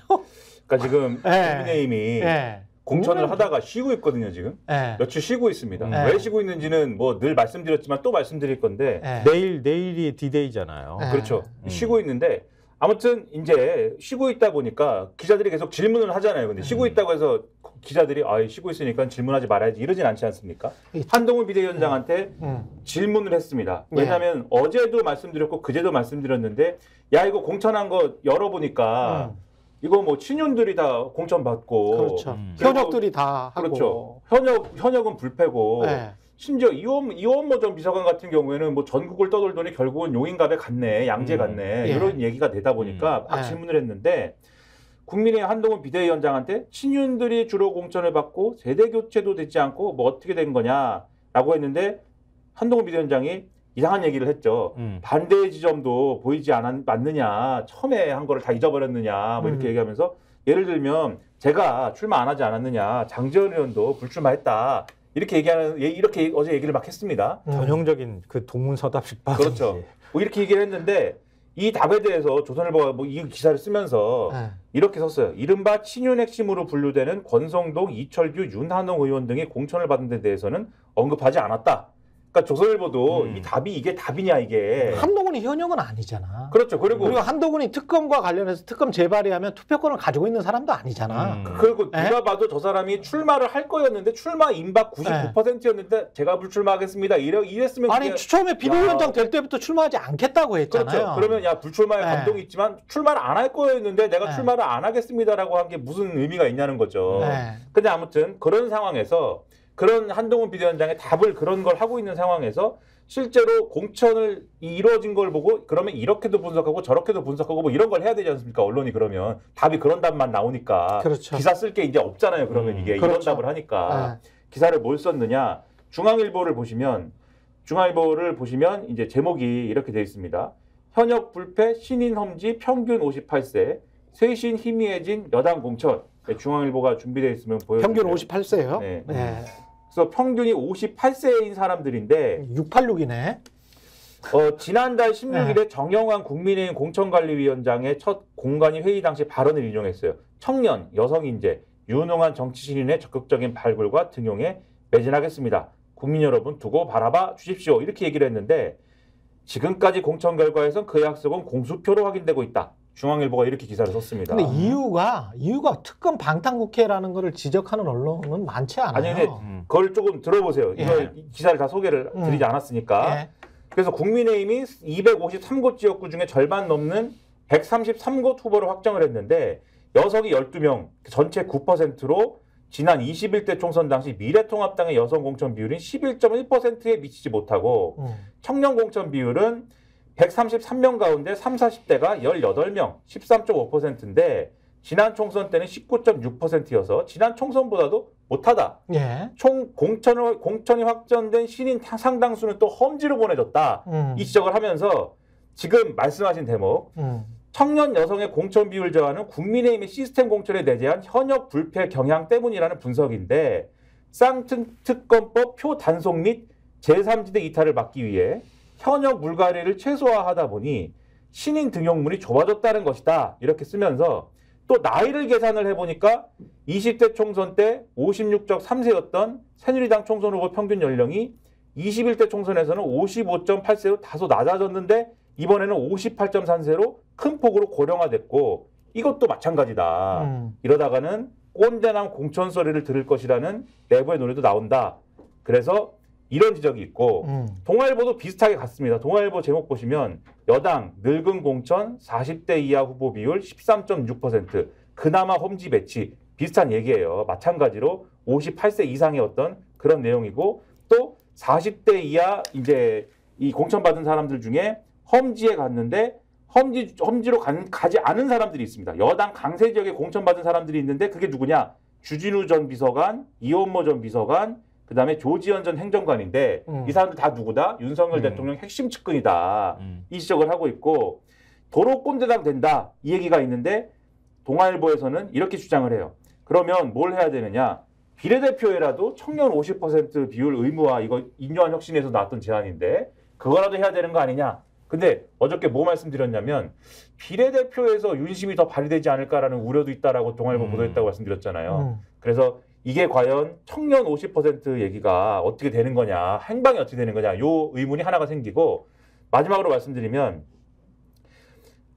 그러니까 지금 예. 국민의힘이 예. 공천을 국민의힘- 하다가 쉬고 있거든요 지금 예. 며칠 쉬고 있습니다. 네. 왜 쉬고 있는지는 뭐 늘 말씀드렸지만 또 말씀드릴 건데 예. 내일 내일이 디데이잖아요. 네. 그렇죠. 음. 쉬고 있는데 아무튼 이제 쉬고 있다 보니까 기자들이 계속 질문을 하잖아요. 근데 쉬고 음. 있다고 해서 기자들이 아 쉬고 있으니까 질문하지 말아야지 이러진 않지 않습니까? 이- 한동훈 비대위원장한테 음. 질문을 했습니다. 네. 왜냐하면 어제도 말씀드렸고 그제도 말씀드렸는데 야 이거 공천한 거 열어보니까 음. 이거 뭐 친윤들이 다 공천 받고 그렇죠. 음. 현역들이 다 하고. 그렇죠. 현역 현역은 불패고 네. 심지어 이원 이원모 전 비서관 같은 경우에는 뭐 전국을 떠돌더니 결국은 용인갑에 갔네, 양재 음. 갔네 예. 이런 얘기가 되다 보니까 음. 막 예. 질문을 했는데 국민의 한동훈 비대위원장한테 친윤들이 주로 공천을 받고 세대 교체도 되지 않고 뭐 어떻게 된 거냐라고 했는데 한동훈 비대위원장이 이상한 얘기를 했죠. 음. 반대의 지점도 보이지 않았, 않느냐, 처음에 한 거를 다 잊어버렸느냐, 뭐 이렇게 음. 얘기하면서 예를 들면 제가 출마 안 하지 않았느냐, 장재원 의원도 불출마했다 이렇게 얘기하는 예, 이렇게 어제 얘기를 막 했습니다. 음. 전형적인 그 동문서답식 방식. 그렇죠. 뭐 이렇게 얘기를 했는데 이 답에 대해서 조선일보가 뭐 이 기사를 쓰면서 네. 이렇게 썼어요. 이른바 친윤 핵심으로 분류되는 권성동, 이철규, 윤한홍 의원 등이 공천을 받은 데 대해서는 언급하지 않았다. 그러니까 조선일보도 음. 이 답이 이게 답이냐 이게. 한동훈이 현역은 아니잖아. 그렇죠. 그리고 그리고 한동훈이 특검과 관련해서 특검 재발의하면 투표권을 가지고 있는 사람도 아니잖아. 음. 그리고 에? 누가 봐도 저 사람이 출마를 할 거였는데 출마 임박 99%였는데 제가 불출마하겠습니다. 이래 이랬으면 아니 그게- 처음에 비대위원장 될 때부터 출마하지 않겠다고 했잖아요. 그렇죠. 그러면 야 불출마에 네. 감동이 있지만 출마를 안 할 거였는데 내가 네. 출마를 안 하겠습니다라고 한 게 무슨 의미가 있냐는 거죠. 네. 근데 아무튼 그런 상황에서 그런 한동훈 비대위원장의 답을 그런 걸 하고 있는 상황에서 실제로 공천을 이- 이루어진 걸 보고 그러면 이렇게도 분석하고 저렇게도 분석하고 뭐 이런 걸 해야 되지 않습니까? 언론이 그러면 답이 그런 답만 나오니까 그렇죠. 기사 쓸 게 이제 없잖아요. 그러면 음, 이게 이런 그렇죠. 답을 하니까 네. 기사를 뭘 썼느냐? 중앙일보를 보시면 중앙일보를 보시면 이제 제목이 이렇게 되어 있습니다. 현역 불패 신인 험지 평균 58세 쇄신 희미해진 여당 공천. 네, 중앙일보가 준비되어 있으면 보여주세요. 평균 58세예요. 네. 네. 그래서 평균이 58세인 사람들인데 686이네. 어, 지난달 네. 16일에 정영환 국민의힘 공천관리위원장의 첫 공관위 회의 당시 발언을 인용했어요. 청년, 여성 인재, 유능한 정치 신인의 적극적인 발굴과 등용에 매진하겠습니다. 국민 여러분 두고 바라봐 주십시오. 이렇게 얘기를 했는데 지금까지 공천 결과에선 그 약속은 공수표로 확인되고 있다. 중앙일보가 이렇게 기사를 썼습니다. 근데 이유가 이유가 특검 방탄국회라는 거를 지적하는 언론은 많지 않아요. 아니, 근데 음. 그걸 조금 들어보세요. 이걸 이 기사를 다 소개를 음. 드리지 않았으니까. 예. 그래서 국민의힘이 253곳 지역구 중에 절반 넘는 133곳 후보를 확정을 했는데 여성이 12명, 전체 9%로 지난 21대 총선 당시 미래통합당의 여성 공천 비율인 11.1%에 미치지 못하고 음. 청년 공천 비율은 133명 가운데 3, 40대가 18명, 13.5%인데 지난 총선 때는 19.6%여서 지난 총선보다도 못하다. 예. 총 공천을 공천이 확정된 신인 상당수는 또 험지로 보내졌다. 음. 이 지적을 하면서 지금 말씀하신 대목 음. 청년 여성의 공천 비율 저하는 국민의힘의 시스템 공천에 내재한 현역 불패 경향 때문이라는 분석인데 쌍특검법 표 단속 및 제3지대 이탈을 막기 위해 현역 물갈이를 최소화하다 보니 신인 등용문이 좁아졌다는 것이다 이렇게 쓰면서 또 나이를 계산을 해보니까 20대 총선 때 56적 3세였던 새누리당 총선 후보 평균 연령이 21대 총선에서는 55.8세로 다소 낮아졌는데 이번에는 58.3세로 큰 폭으로 고령화됐고 이것도 마찬가지다. 음. 이러다가는 꼰대남 공천 소리를 들을 것이라는 내부의 논의도 나온다. 그래서 이런 지적이 있고 음. 동아일보도 비슷하게 갔습니다. 동아일보 제목 보시면 여당 늙은 공천 40대 이하 후보 비율 13.6% 그나마 홈지 배치 비슷한 얘기예요. 마찬가지로 58세 이상의 어떤 그런 내용이고 또 40대 이하 이제 이 공천 받은 사람들 중에 험지에 갔는데 험지 험지로 간- 가지 않은 사람들이 있습니다. 여당 강세 지역에 공천 받은 사람들이 있는데 그게 누구냐? 주진우 전 비서관, 이원모 전 비서관, 그다음에 조지현 전 행정관인데 음. 이 사람들 다 누구다? 윤석열 음. 대통령 핵심 측근이다. 음. 이 지적을 하고 있고 도로 꼰대당 된다 이 얘기가 있는데 동아일보에서는 이렇게 주장을 해요. 그러면 뭘 해야 되느냐? 비례대표에라도 청년 50% 비율 의무화 이거 인요한 혁신에서 나왔던 제안인데 그거라도 해야 되는 거 아니냐? 근데 어저께 뭐 말씀드렸냐면 비례대표에서 윤심이 더 발휘되지 않을까라는 우려도 있다라고 동아일보 음. 보도했다고 말씀드렸잖아요. 음. 그래서 이게 과연 청년 50% 얘기가 어떻게 되는 거냐, 행방이 어떻게 되는 거냐, 요 의문이 하나가 생기고 마지막으로 말씀드리면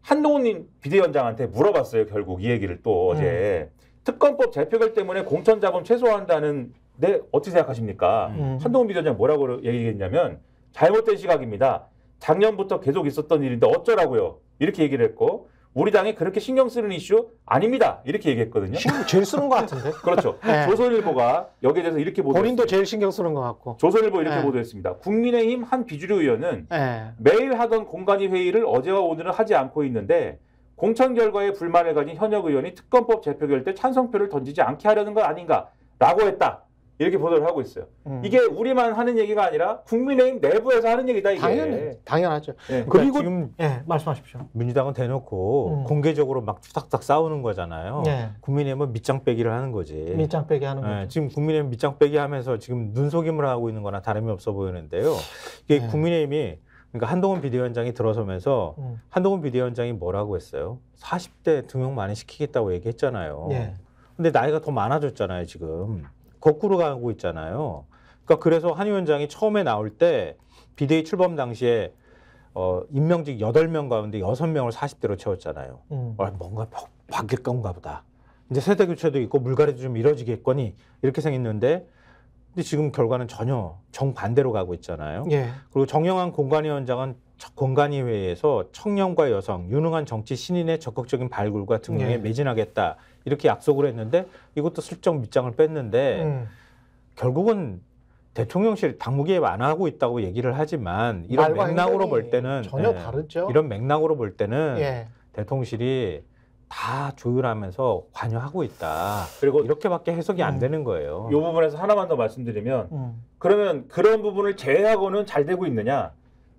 한동훈 비대위원장한테 물어봤어요. 결국 이 얘기를 또 어제 특검법 재표결 때문에 공천 자금 최소화한다는 데 어떻게 생각하십니까? 음. 한동훈 비대위원장 뭐라고 얘기했냐면 잘못된 시각입니다. 작년부터 계속 있었던 일인데 어쩌라고요? 이렇게 얘기를 했고 우리 당이 그렇게 신경 쓰는 이슈 아닙니다. 이렇게 얘기했거든요. 신경 제일 쓰는 것 같은데. 그렇죠. 네. 조선일보가 여기에 대해서 이렇게 보도했습니다. 본인도 제일 신경 쓰는 것 같고. 조선일보 이렇게 네. 보도했습니다. 국민의힘 한 비주류 의원은 예. 매일 하던 공간위 회의를 어제와 오늘은 하지 않고 있는데 공천 결과에 불만을 가진 현역 의원이 특검법 재표결 때 찬성표를 던지지 않게 하려는 것 아닌가라고 했다. 이렇게 보도를 하고 있어요. 음. 이게 우리만 하는 얘기가 아니라 국민의힘 내부에서 하는 얘기다 이게. 당연히 당연하죠. 네. 그러니까 그리고 지금 예, 말씀하십시오. 민주당은 대놓고 음. 공개적으로 막 투닥투닥 싸우는 거잖아요. 예. 국민의힘은 밑장 빼기를 하는 거지. 밑장 빼기 하는 예, 거죠. 지금 국민의힘 밑장 빼기 하면서 지금 눈속임을 하고 있는 거나 다름이 없어 보이는데요. 이게 네. 국민의힘이 그러니까 한동훈 비대위원장이 들어서면서 음. 한동훈 비대위원장이 뭐라고 했어요? 40대 등용 많이 시키겠다고 얘기했잖아요. 예. 근데 나이가 더 많아졌잖아요, 지금. 거꾸로 가고 있잖아요. 그러니까 그래서 한 위원장이 처음에 나올 때 비대위 출범 당시에 어, 임명직 8명 가운데 6명을 40대로 채웠잖아요. 음. 어, 뭔가 바- 바뀔 건가 보다. 이제 세대 교체도 있고 물갈이도 좀 이뤄지겠거니 이렇게 생겼는데 근데 지금 결과는 전혀 정반대로 가고 있잖아요. 예. 그리고 정영환 공관위원장은 첫 공관위회에서 청년과 여성, 유능한 정치 신인의 적극적인 발굴과 등용에 예. 매진하겠다 이렇게 약속을 했는데 이것도 슬쩍 밑장을 뺐는데 음. 결국은 대통령실 당무기에 완화하고 있다고 얘기를 하지만 이런 맥락으로 볼 때는 전혀 예, 다르죠. 이런 맥락으로 볼 때는 예. 대통령실이 다 조율하면서 관여하고 있다. 그리고 이렇게밖에 해석이 안 음. 되는 거예요. 이 부분에서 하나만 더 말씀드리면 음. 그러면 그런 부분을 제외하고는 잘 되고 있느냐?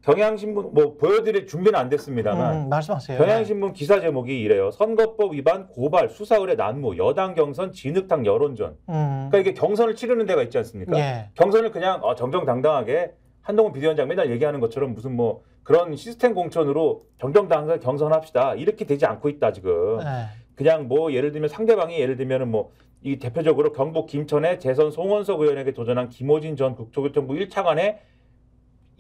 경향신문 뭐 보여드릴 준비는 안 됐습니다만 음, 말씀하세요. 경향신문 기사 제목이 이래요. 선거법 위반 고발 수사 의뢰 난무 여당 경선 진흙탕 여론전. 음. 그러니까 이게 경선을 치르는 데가 있지 않습니까? 예. 경선을 그냥 어, 정정당당하게 한동훈 비대위원장 맨날 얘기하는 것처럼 무슨 뭐 그런 시스템 공천으로 정정당당하게 경선합시다 이렇게 되지 않고 있다 지금. 예. 그냥 뭐 예를 들면 상대방이 예를 들면은 뭐 이 대표적으로 경북 김천의 재선 송원석 의원에게 도전한 김호진 전 국토교통부 1차관의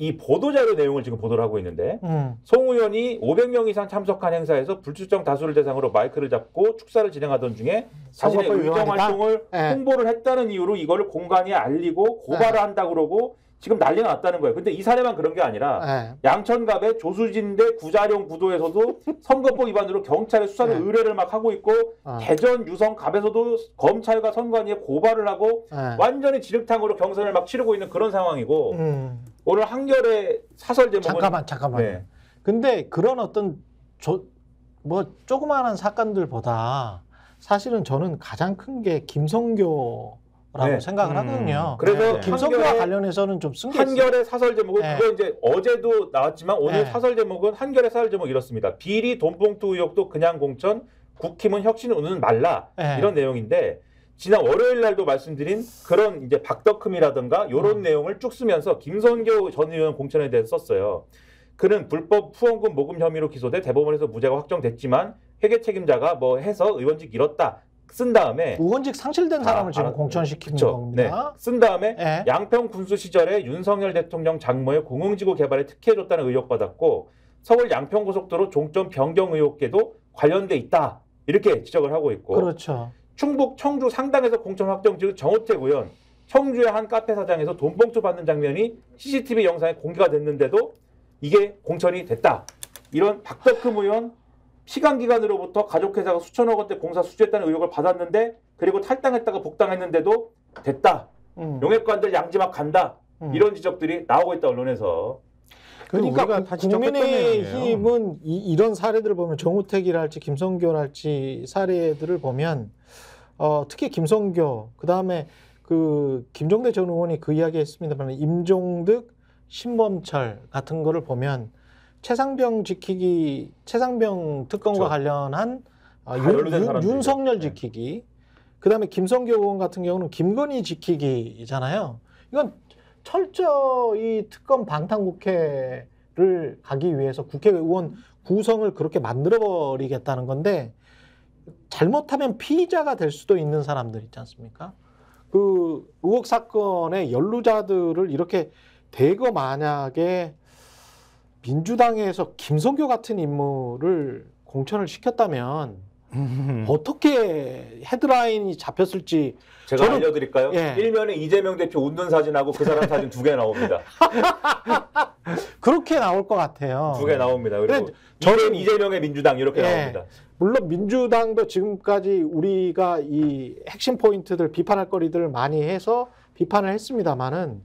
이 보도자료 내용을 지금 보도를 하고 있는데 음. 송 의원이 500명 이상 참석한 행사에서 불출정 다수를 대상으로 마이크를 잡고 축사를 진행하던 중에 자신의 의정? 활동을 예. 홍보를 했다는 이유로 이거를 공간에 알리고 고발을 네. 한다고 그러고 지금 난리가 났다는 거예요. 근데 이 사례만 그런 게 아니라 예. 양천갑의 조수진대 구자룡 구도에서도 선거법 위반으로 경찰에 수사를 네. 의뢰를 막 하고 있고 어. 대전 유성갑에서도 검찰과 선관위에 고발을 하고 예. 완전히 진흙탕으로 경선을 막 치르고 있는 그런 상황이고 음. 오늘 한결의 사설 제목은 잠깐만 잠깐만. 네. 근데 그런 어떤 조, 뭐 조그마한 사건들보다 사실은 저는 가장 큰 게 김성교 라고 네. 생각을 음. 하거든요. 그래서 네. 한결의- 관련해서는 좀쓴게 있어요. 한결의 사설 제목은 네. 그거 이제 어제도 나왔지만 오늘 네. 사설 제목은 한결의 사설 제목 이렇습니다. 비리 돈봉투 의혹도 그냥 공천, 국힘은 혁신 오는 말라 네. 이런 내용인데 지난 월요일 날도 말씀드린 그런 이제 박덕흠이라든가 이런 음. 내용을 쭉 쓰면서 김선교 전 의원 공천에 대해서 썼어요. 그는 불법 후원금 모금 혐의로 기소돼 대법원에서 무죄가 확정됐지만 회계 책임자가 뭐 해서 의원직 잃었다 쓴 다음에 의원직 상실된 사람을 아, 지금 알았- 공천시키는 그쵸. 네. 겁니다. 쓴 다음에 예. 양평 군수 시절에 윤석열 대통령 장모의 공흥지구 개발에 특혜해줬다는 의혹 받았고 서울 양평 고속도로 종점 변경 의혹에도 관련돼 있다 이렇게 지적을 하고 있고 그렇죠. 충북 청주 상당에서 공천 확정 즉 정호택 의원 청주의 한 카페 사장에서 돈 봉투 받는 장면이 CCTV 영상에 공개가 됐는데도 이게 공천이 됐다 이런 박덕흠 의원 시간 기간으로부터 가족회사가 수천억 원대 공사 수주했다는 의혹을 받았는데 그리고 탈당했다가 복당했는데도 됐다 음. 용액관들 양지막 간다 음. 이런 지적들이 나오고 있다 언론에서 그러니까 우리가 국- 다 지적했던 국민의 힘은 이, 이런 사례들을 보면 정우택이랄지 김성교랄지 사례들을 보면 어, 특히 김성교 그 다음에 그 김종대 전 의원이 그 이야기 했습니다만 임종득 신범철 같은 거를 보면 최상병 지키기 최상병 특검과 그렇죠. 관련한 아, 다 윤, 윤. 윤석열 네. 지키기 그다음에 김성교 의원 같은 경우는 김건희 지키기잖아요. 이건 철저히 특검 방탄 국회를 가기 위해서 국회의원 구성을 그렇게 만들어 버리겠다는 건데 잘못하면 피의자가 될 수도 있는 사람들 있지 않습니까? 그 의혹 사건의 연루자들을 이렇게 대거 만약에 민주당에서 김성교 같은 인물을 공천을 시켰다면 음. 어떻게 헤드라인이 잡혔을지 제가 저는- 알려드릴까요? 예. 일면에 이재명 대표 웃는 사진하고 그 사람 사진 두 개 나옵니다. 그렇게 나올 것 같아요. 두 개 나옵니다. 그리고 저는- 이재명의 민주당 이렇게 예. 나옵니다. 물론 민주당도 지금까지 우리가 이 핵심 포인트들 비판할 거리들을 많이 해서 비판을 했습니다만은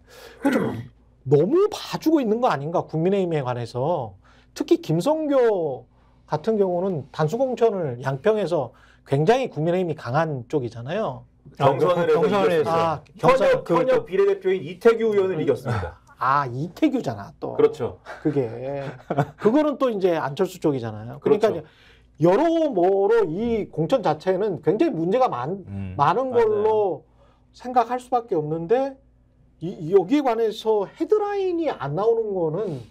좀 너무 봐주고 있는 거 아닌가 국민의힘에 관해서 특히 김성교 같은 경우는 단수 공천을 양평에서 굉장히 국민의힘이 강한 쪽이잖아요. 경선을 해서 경선을. 했어요. 아, 경선 현역, 그걸 현역 또- 비례대표인 이태규 의원을 이겼습니다. 아 이태규잖아 또. 그렇죠. 그게 그거는 또 이제 안철수 쪽이잖아요. 그러니까 그렇죠. 여러모로 이 공천 자체는 굉장히 문제가 많, 음. 많은 맞아요. 걸로 생각할 수밖에 없는데 이, 여기에 관해서 헤드라인이 안 나오는 거는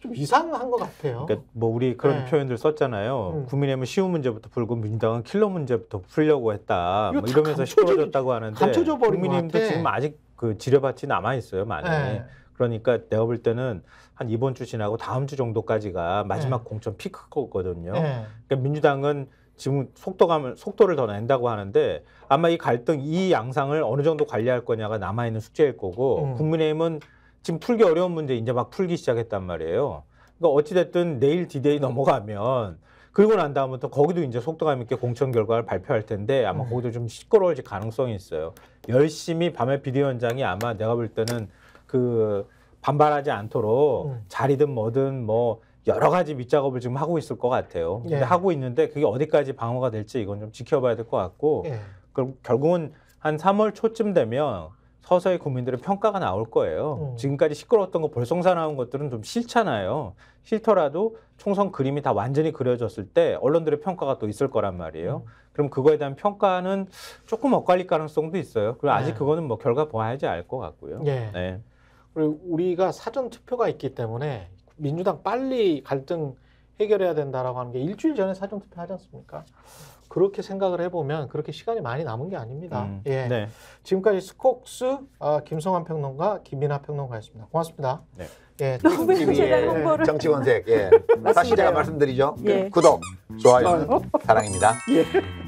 좀 이상한 것 같아요. 그러니까 뭐 우리 그런 네. 표현들 썼잖아요. 음. 국민의힘은 쉬운 문제부터 풀고 민주당은 킬러 문제부터 풀려고 했다. 뭐다 이러면서 시끄러졌다고 하는데 국민의힘도. 지금 아직 그 지뢰밭이 남아 있어요, 많이. 네. 그러니까 내가 볼 때는 한 이번 주 지나고 다음 주 정도까지가 마지막 네. 공천 피크거든요. 네. 그러니까 민주당은 지금 속도감을 속도를 더 낸다고 하는데 아마 이 갈등 이 양상을 어느 정도 관리할 거냐가 남아 있는 숙제일 거고 음. 국민의힘은 지금 풀기 어려운 문제 이제 막 풀기 시작했단 말이에요. 그러니까 어찌 됐든 내일 디데이 넘어가면 그리고 난 다음부터 거기도 이제 속도감 있게 공천 결과를 발표할 텐데 아마 음. 거기도 좀 시끄러워질 가능성이 있어요. 열심히 밤에 비대위원장이 아마 내가 볼 때는 그 반발하지 않도록 음. 자리든 뭐든 뭐 여러 가지 밑작업을 지금 하고 있을 것 같아요. 근데 예. 하고 있는데 그게 어디까지 방어가 될지 이건 좀 지켜봐야 될 것 같고 예. 그럼 결국은 한 3월 초쯤 되면 서서히 국민들의 평가가 나올 거예요. 음. 지금까지 시끄러웠던 거 볼썽사 나온 것들은 좀 싫잖아요. 싫더라도 총선 그림이 다 완전히 그려졌을 때 언론들의 평가가 또 있을 거란 말이에요. 음. 그럼 그거에 대한 평가는 조금 엇갈릴 가능성도 있어요. 그리고 아직 네. 그거는 뭐 결과 봐야지 알 것 같고요. 예. 네. 그리고 우리가 사전 투표가 있기 때문에 민주당 빨리 갈등 해결해야 된다라고 하는 게 일주일 전에 사전 투표 하지 않습니까? 그렇게 생각을 해보면 그렇게 시간이 많이 남은 게 아닙니다. 음, 예. 네. 지금까지 스콕스 아, 김성환 평론가 김민아 평론가였습니다. 고맙습니다. 네. 예. 제가 홍보를- 정치권색 예. 다시 제가 말씀드리죠. 예. 구독, 좋아요, 사랑입니다. 예.